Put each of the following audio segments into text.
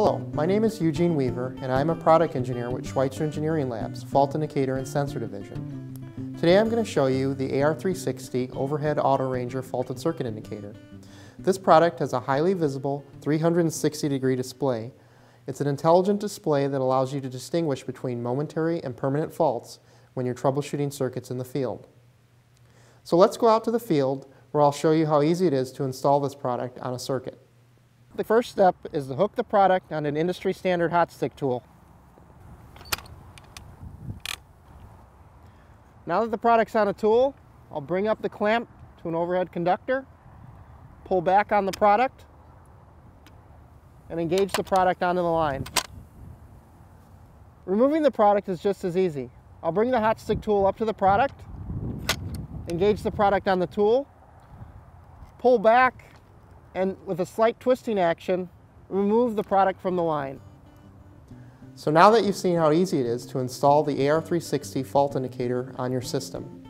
Hello, my name is Eugene Weaver and I'm a product engineer with Schweitzer Engineering Labs, Fault Indicator and Sensor Division. Today I'm going to show you the AR360 Overhead AutoRANGER Faulted Circuit Indicator. This product has a highly visible 360 degree display. It's an intelligent display that allows you to distinguish between momentary and permanent faults when you're troubleshooting circuits in the field. So let's go out to the field where I'll show you how easy it is to install this product on a circuit. The first step is to hook the product on an industry standard hot stick tool. Now that the product's on a tool, I'll bring up the clamp to an overhead conductor, pull back on the product, and engage the product onto the line. Removing the product is just as easy. I'll bring the hot stick tool up to the product, engage the product on the tool, pull back and with a slight twisting action, remove the product from the line. So now that you've seen how easy it is to install the AR360 fault indicator on your system,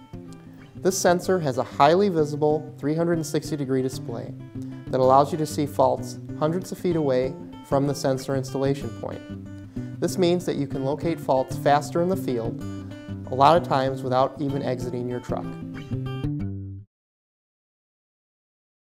this sensor has a highly visible 360 degree display that allows you to see faults hundreds of feet away from the sensor installation point. This means that you can locate faults faster in the field, a lot of times without even exiting your truck.